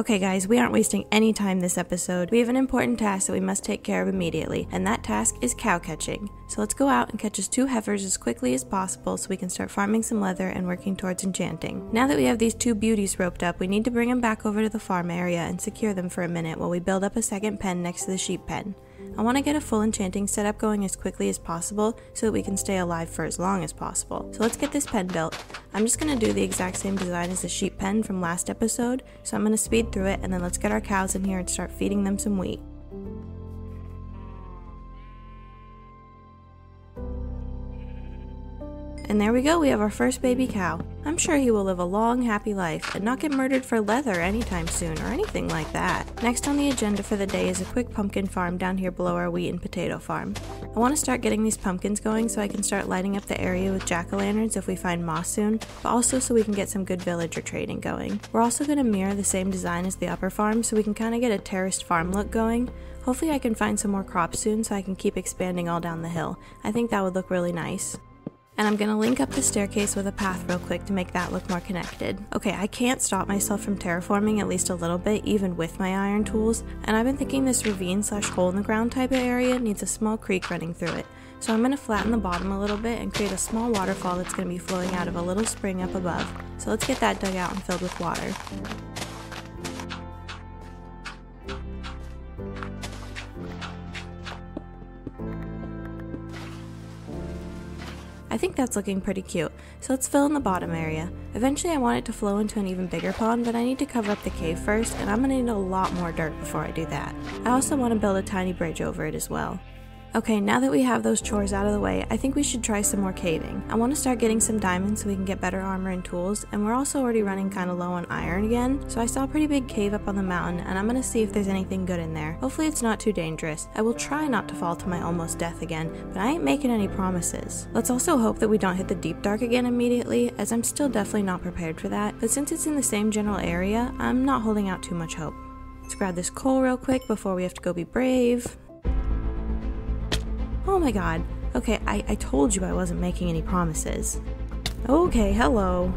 Okay, guys, we aren't wasting any time this episode. We have an important task that we must take care of immediately, and that task is cow catching. So let's go out and catch us two heifers as quickly as possible so we can start farming some leather and working towards enchanting. Now that we have these two beauties roped up, we need to bring them back over to the farm area and secure them for a minute while we build up a second pen next to the sheep pen. I want to get a full enchanting setup going as quickly as possible so that we can stay alive for as long as possible. So let's get this pen built. I'm just going to do the exact same design as the sheep pen from last episode, so I'm going to speed through it and then let's get our cows in here and start feeding them some wheat. And there we go, we have our first baby cow. I'm sure he will live a long, happy life and not get murdered for leather anytime soon or anything like that. Next on the agenda for the day is a quick pumpkin farm down here below our wheat and potato farm. I want to start getting these pumpkins going so I can start lighting up the area with jack-o'-lanterns if we find moss soon, but also so we can get some good villager trading going. We're also going to mirror the same design as the upper farm so we can kind of get a terraced farm look going. Hopefully I can find some more crops soon so I can keep expanding all down the hill. I think that would look really nice and I'm gonna link up the staircase with a path real quick to make that look more connected. Okay, I can't stop myself from terraforming at least a little bit even with my iron tools, and I've been thinking this ravine slash hole in the ground type of area needs a small creek running through it. So I'm to flatten the bottom a little bit and create a small waterfall that's to be flowing out of a little spring up above. So let's get that dug out and filled with water. Think that's looking pretty cute, so let's fill in the bottom area. Eventually I want it to flow into an even bigger pond, but I need to cover up the cave first, and I'm gonna need a lot more dirt before I do that. I also want to build a tiny bridge over it as well. Okay, now that we have those chores out of the way, I think we should try some more caving. I want to start getting some diamonds so we can get better armor and tools, and we're also already running kind of low on iron again, so I saw a pretty big cave up on the mountain, and I'm going to see if there's anything good in there. Hopefully it's not too dangerous. I will try not to fall to my almost death again, but I ain't making any promises. Let's also hope that we don't hit the deep dark again immediately, as I'm still definitely not prepared for that, but since it's in the same general area, I'm not holding out too much hope. Let's grab this coal real quick before we have to go be brave. Oh my god. Okay, I, I told you I wasn't making any promises. Okay, hello.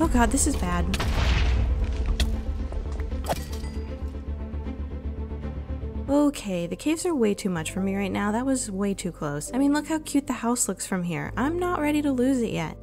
Oh god, this is bad. Okay, the caves are way too much for me right now. That was way too close. I mean, look how cute the house looks from here. I'm not ready to lose it yet.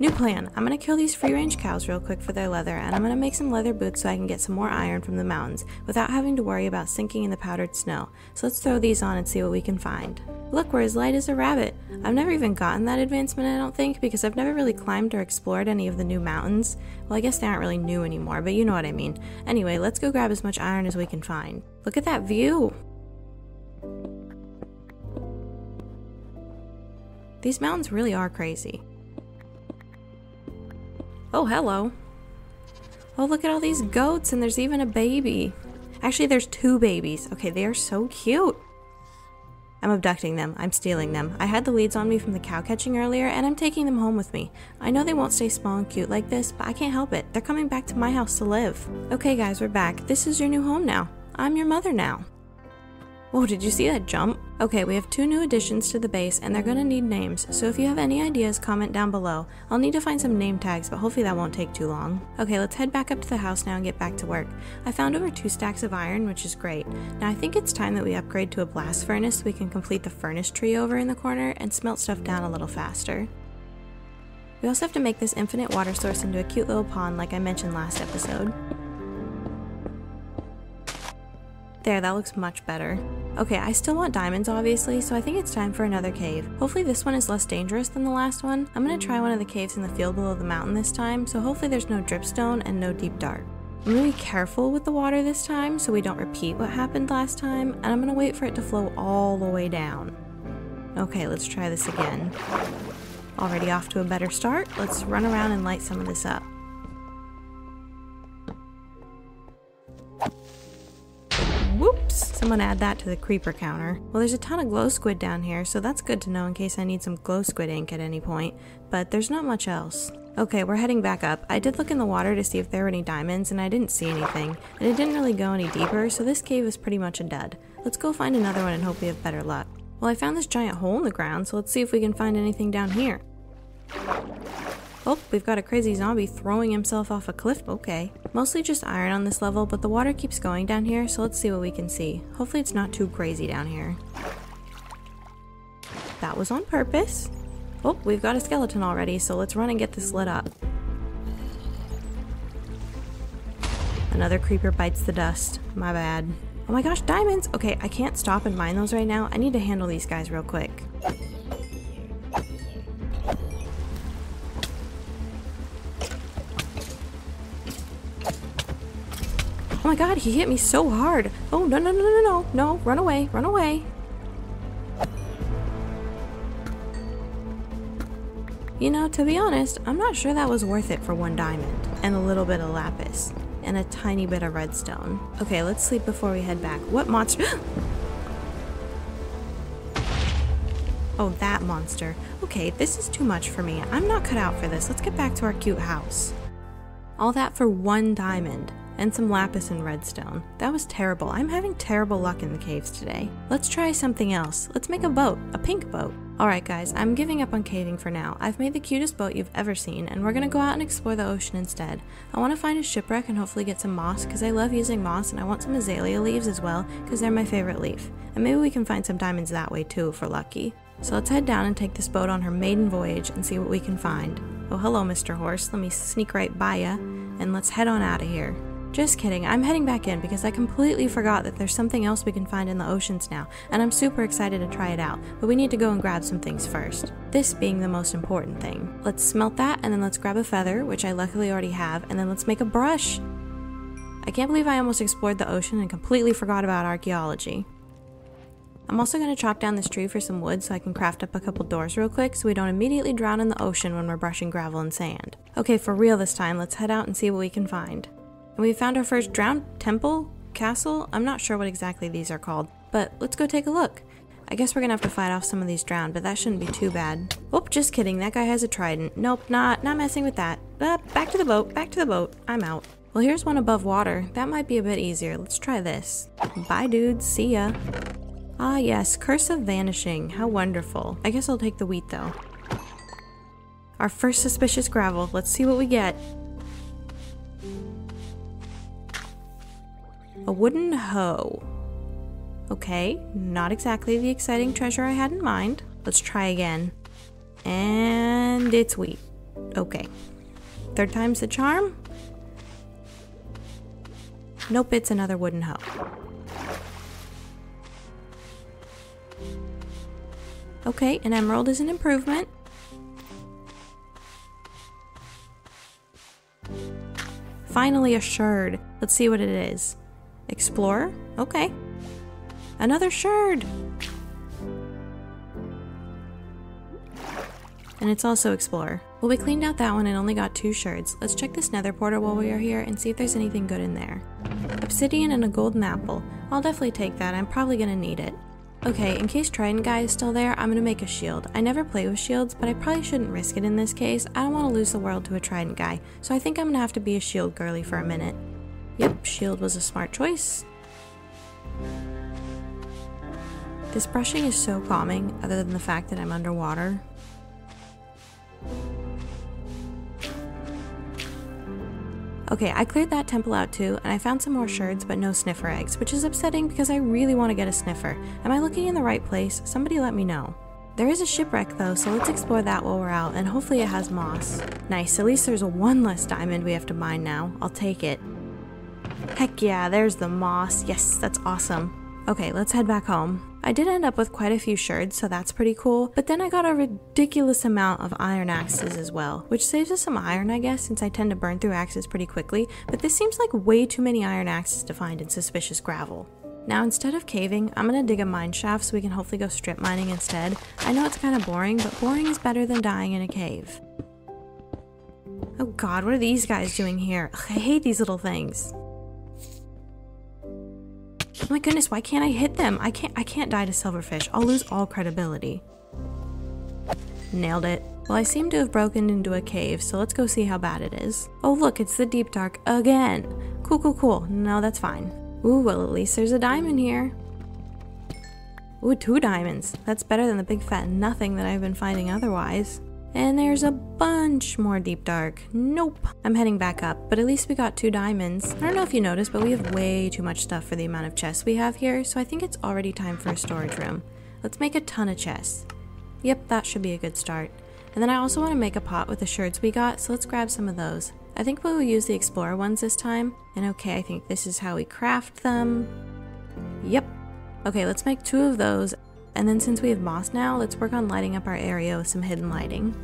New plan. I'm gonna kill these free range cows real quick for their leather, and I'm gonna make some leather boots so I can get some more iron from the mountains without having to worry about sinking in the powdered snow. So let's throw these on and see what we can find. Look, we're as light as a rabbit. I've never even gotten that advancement, I don't think, because I've never really climbed or explored any of the new mountains. Well, I guess they aren't really new anymore, but you know what I mean. Anyway, let's go grab as much iron as we can find. Look at that view! These mountains really are crazy. Oh, hello. Oh, look at all these goats, and there's even a baby. Actually, there's two babies. Okay, they are so cute. I'm abducting them. I'm stealing them. I had the leads on me from the cow catching earlier, and I'm taking them home with me. I know they won't stay small and cute like this, but I can't help it. They're coming back to my house to live. Okay, guys, we're back. This is your new home now. I'm your mother now. Whoa, did you see that jump? Okay, we have two new additions to the base and they're gonna need names, so if you have any ideas, comment down below. I'll need to find some name tags, but hopefully that won't take too long. Okay, let's head back up to the house now and get back to work. I found over two stacks of iron, which is great. Now I think it's time that we upgrade to a blast furnace so we can complete the furnace tree over in the corner and smelt stuff down a little faster. We also have to make this infinite water source into a cute little pond like I mentioned last episode. There, that looks much better. Okay, I still want diamonds obviously, so I think it's time for another cave. Hopefully this one is less dangerous than the last one. I'm gonna try one of the caves in the field below the mountain this time, so hopefully there's no dripstone and no deep dark. I'm gonna be careful with the water this time so we don't repeat what happened last time, and I'm gonna wait for it to flow all the way down. Okay, let's try this again. Already off to a better start, let's run around and light some of this up. Whoops! Someone add that to the creeper counter. Well, there's a ton of glow squid down here, so that's good to know in case I need some glow squid ink at any point, but there's not much else. Okay, we're heading back up. I did look in the water to see if there were any diamonds, and I didn't see anything, and it didn't really go any deeper, so this cave is pretty much a dud. Let's go find another one and hope we have better luck. Well, I found this giant hole in the ground, so let's see if we can find anything down here. Oh, we've got a crazy zombie throwing himself off a cliff. Okay. Mostly just iron on this level, but the water keeps going down here, so let's see what we can see. Hopefully it's not too crazy down here. That was on purpose. Oh, we've got a skeleton already, so let's run and get this lit up. Another creeper bites the dust. My bad. Oh my gosh, diamonds! Okay, I can't stop and mine those right now. I need to handle these guys real quick. My god, he hit me so hard. Oh, no, no, no, no, no, no, run away, run away. You know, to be honest, I'm not sure that was worth it for one diamond and a little bit of lapis and a tiny bit of redstone. Okay, let's sleep before we head back. What monster? oh, that monster. Okay, this is too much for me. I'm not cut out for this. Let's get back to our cute house. All that for one diamond and some lapis and redstone. That was terrible. I'm having terrible luck in the caves today. Let's try something else. Let's make a boat, a pink boat. Alright guys, I'm giving up on caving for now. I've made the cutest boat you've ever seen, and we're gonna go out and explore the ocean instead. I want to find a shipwreck and hopefully get some moss, because I love using moss, and I want some azalea leaves as well, because they're my favorite leaf. And maybe we can find some diamonds that way too, if we're lucky. So let's head down and take this boat on her maiden voyage and see what we can find. Oh hello Mr. Horse, let me sneak right by ya, and let's head on out of here. Just kidding, I'm heading back in because I completely forgot that there's something else we can find in the oceans now, and I'm super excited to try it out, but we need to go and grab some things first. This being the most important thing. Let's smelt that, and then let's grab a feather, which I luckily already have, and then let's make a brush. I can't believe I almost explored the ocean and completely forgot about archaeology. I'm also going to chop down this tree for some wood so I can craft up a couple doors real quick so we don't immediately drown in the ocean when we're brushing gravel and sand. Okay, for real this time, let's head out and see what we can find. And we found our first drowned temple? Castle? I'm not sure what exactly these are called, but let's go take a look. I guess we're gonna have to fight off some of these drowned, but that shouldn't be too bad. Oh, just kidding, that guy has a trident. Nope, not, not messing with that. Uh, back to the boat, back to the boat. I'm out. Well, here's one above water. That might be a bit easier. Let's try this. Bye, dudes. See ya. Ah, yes. Curse of Vanishing. How wonderful. I guess I'll take the wheat, though. Our first suspicious gravel. Let's see what we get. A wooden hoe. Okay, not exactly the exciting treasure I had in mind. Let's try again. And it's wheat. Okay. Third time's the charm? Nope, it's another wooden hoe. Okay, an emerald is an improvement. Finally a sherd. Let's see what it is. Explorer? Okay. Another shard! And it's also Explorer. Well, we cleaned out that one and only got two shards. Let's check this nether portal while we are here and see if there's anything good in there. Obsidian and a golden apple. I'll definitely take that, I'm probably gonna need it. Okay, in case Trident Guy is still there, I'm gonna make a shield. I never play with shields, but I probably shouldn't risk it in this case. I don't want to lose the world to a Trident Guy, so I think I'm gonna have to be a shield girly for a minute. Yep, shield was a smart choice. This brushing is so calming, other than the fact that I'm underwater. Okay, I cleared that temple out too, and I found some more sherds, but no sniffer eggs, which is upsetting because I really want to get a sniffer. Am I looking in the right place? Somebody let me know. There is a shipwreck though, so let's explore that while we're out, and hopefully it has moss. Nice, at least there's one less diamond we have to mine now. I'll take it. Heck yeah, there's the moss. Yes, that's awesome. Okay, let's head back home. I did end up with quite a few sherds, so that's pretty cool, but then I got a ridiculous amount of iron axes as well, which saves us some iron, I guess, since I tend to burn through axes pretty quickly, but this seems like way too many iron axes to find in suspicious gravel. Now instead of caving, I'm gonna dig a mine shaft so we can hopefully go strip mining instead. I know it's kind of boring, but boring is better than dying in a cave. Oh god, what are these guys doing here? Ugh, I hate these little things. Oh my goodness, why can't I hit them? I can't I can't die to silverfish. I'll lose all credibility. Nailed it. Well, I seem to have broken into a cave, so let's go see how bad it is. Oh look, it's the deep dark again. Cool, cool, cool. No, that's fine. Ooh, well at least there's a diamond here. Ooh, two diamonds. That's better than the big fat nothing that I've been finding otherwise. And there's a bunch more deep dark. Nope. I'm heading back up, but at least we got two diamonds. I don't know if you noticed, but we have way too much stuff for the amount of chests we have here, so I think it's already time for a storage room. Let's make a ton of chests. Yep, that should be a good start. And then I also want to make a pot with the sherds we got, so let's grab some of those. I think we will use the explorer ones this time. And okay, I think this is how we craft them. Yep. Okay, let's make two of those and then since we have moss now, let's work on lighting up our area with some hidden lighting.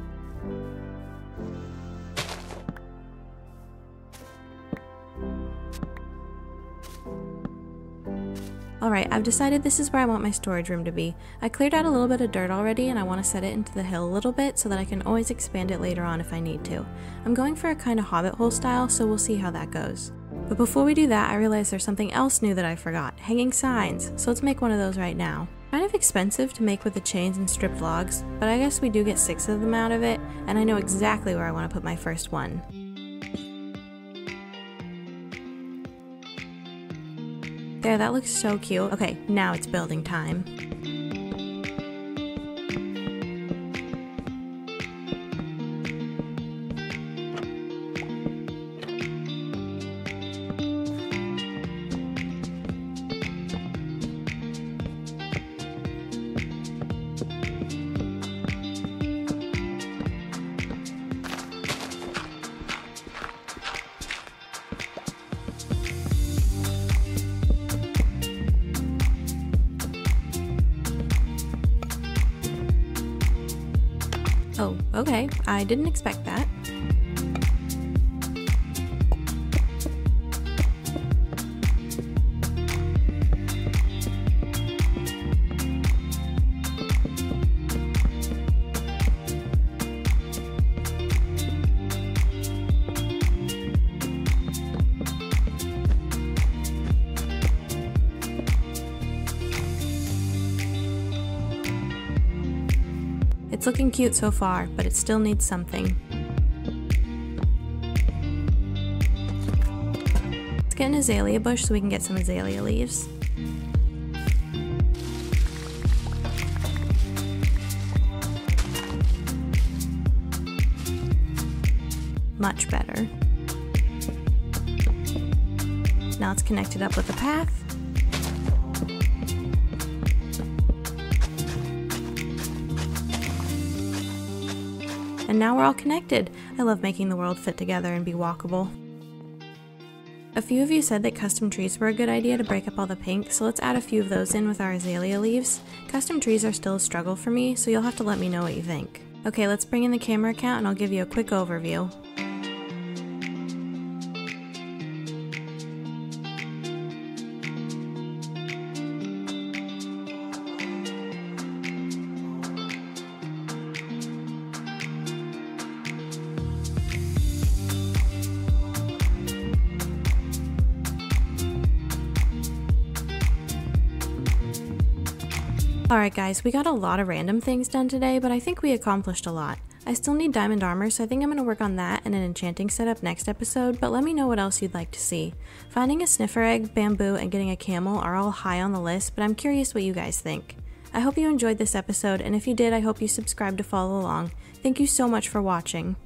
Alright, I've decided this is where I want my storage room to be. I cleared out a little bit of dirt already and I want to set it into the hill a little bit so that I can always expand it later on if I need to. I'm going for a kind of hobbit hole style, so we'll see how that goes. But before we do that, I realize there's something else new that I forgot, hanging signs, so let's make one of those right now. Kind of expensive to make with the chains and stripped logs, but I guess we do get six of them out of it, and I know exactly where I want to put my first one. There, that looks so cute. Okay, now it's building time. Oh, okay. I didn't expect that. It's looking cute so far, but it still needs something. Let's get an azalea bush so we can get some azalea leaves. Much better. Now it's connected up with a path. And now we're all connected. I love making the world fit together and be walkable. A few of you said that custom trees were a good idea to break up all the pink, so let's add a few of those in with our azalea leaves. Custom trees are still a struggle for me, so you'll have to let me know what you think. Okay, let's bring in the camera account and I'll give you a quick overview. Alright guys, we got a lot of random things done today, but I think we accomplished a lot. I still need diamond armor, so I think I'm going to work on that and an enchanting setup next episode, but let me know what else you'd like to see. Finding a sniffer egg, bamboo, and getting a camel are all high on the list, but I'm curious what you guys think. I hope you enjoyed this episode, and if you did, I hope you subscribe to follow along. Thank you so much for watching.